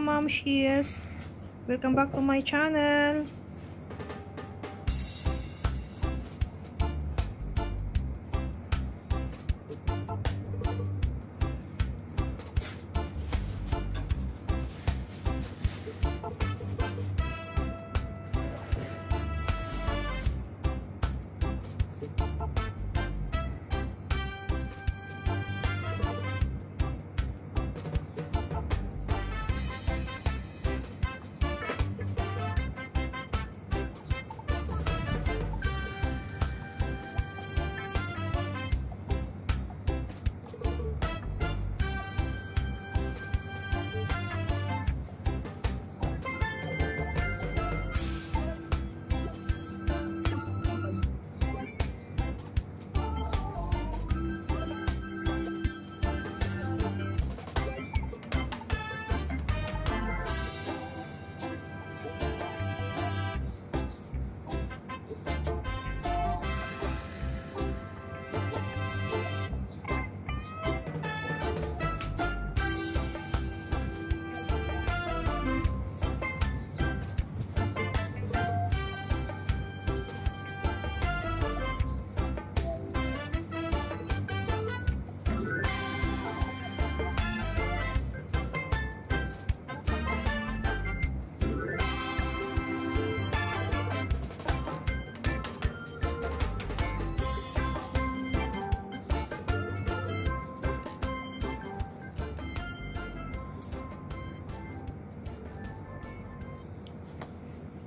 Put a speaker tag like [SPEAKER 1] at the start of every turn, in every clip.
[SPEAKER 1] mga mamshies! Welcome back to my channel!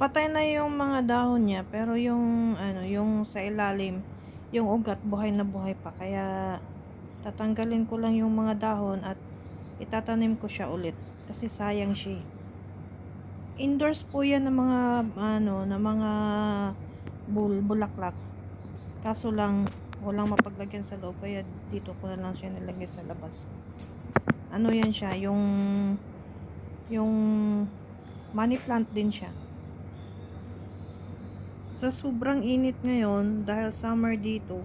[SPEAKER 1] Patay na yung mga dahon niya, pero yung ano, yung sa ilalim, yung ugat buhay na buhay pa. Kaya tatanggalin ko lang yung mga dahon at itatanim ko siya ulit kasi sayang siya. Indoors po 'yan ng mga ano, ng mga bul bulaklak. Kaso lang walang mapaglagyan sa loob kaya dito ko na lang siya nilagay sa labas. Ano 'yan siya, yung yung money plant din siya. Sa sobrang init ngayon, dahil summer dito,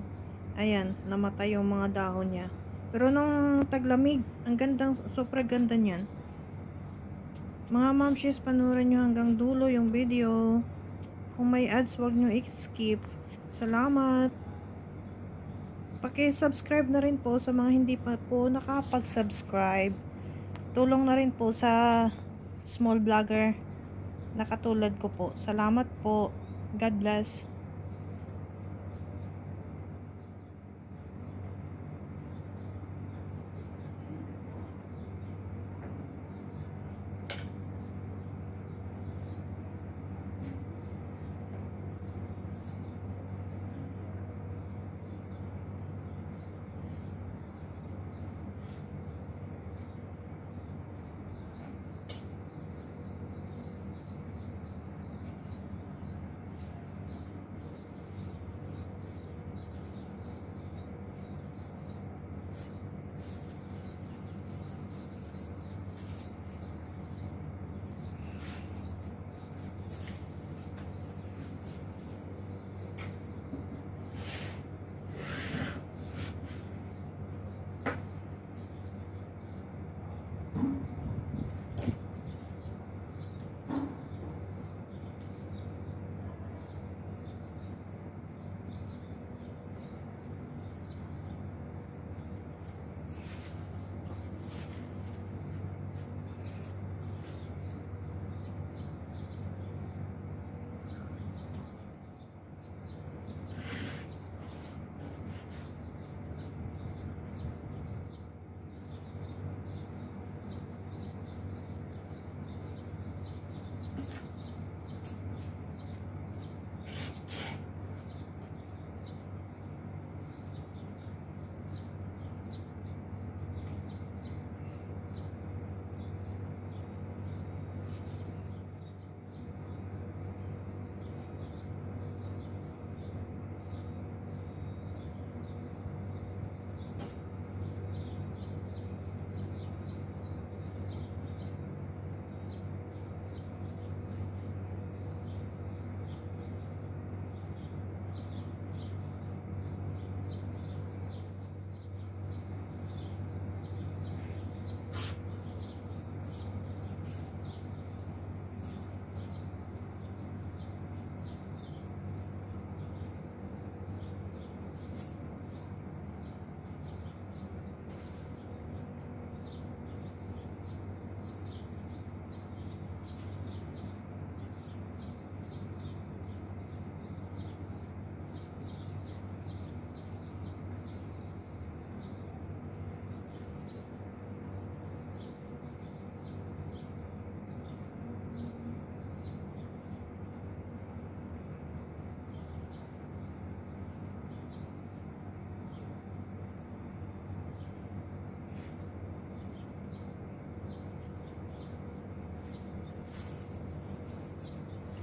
[SPEAKER 1] ayan, namatay yung mga dahon niya. Pero nung taglamig, ang gandang, super ganda niyan. Mga mamshes, panurin nyo hanggang dulo yung video. Kung may ads, wag nyo i-skip. Salamat! Paki-subscribe na rin po sa mga hindi pa po nakapag-subscribe. Tulong na rin po sa small vlogger na katulad ko po. Salamat po. God bless.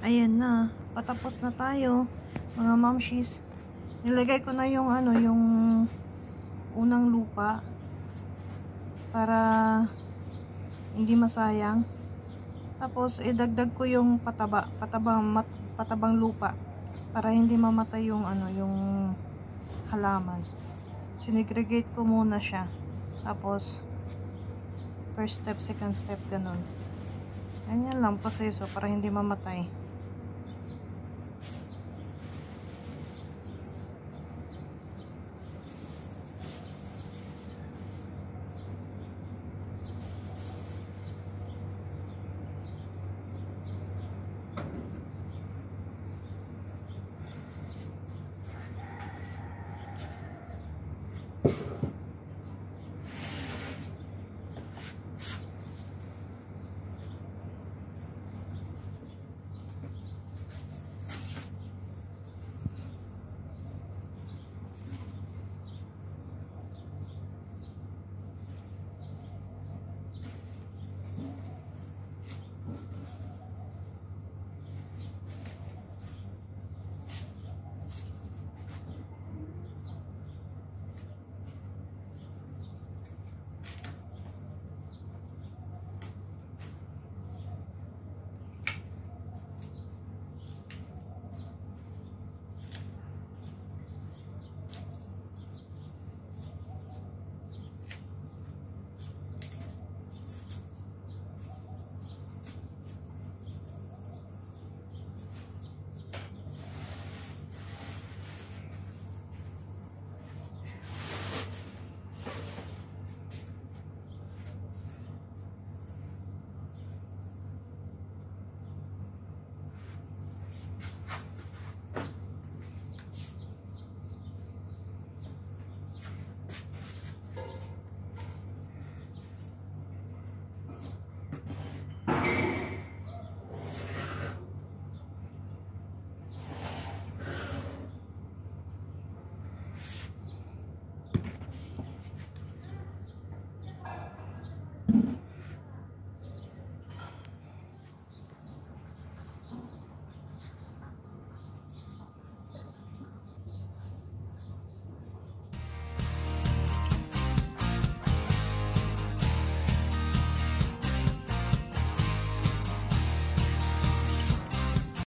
[SPEAKER 1] Ayan na. Patapos na tayo, mga mamshis. Nilagay ko na yung ano, yung unang lupa para hindi masayang. Tapos idagdag ko yung pataba, patabang mat, patabang lupa para hindi mamatay yung ano, yung halaman. Sinegregate ko muna siya. Tapos first step, second step ganun. Ganyan lang proseso para hindi mamatay.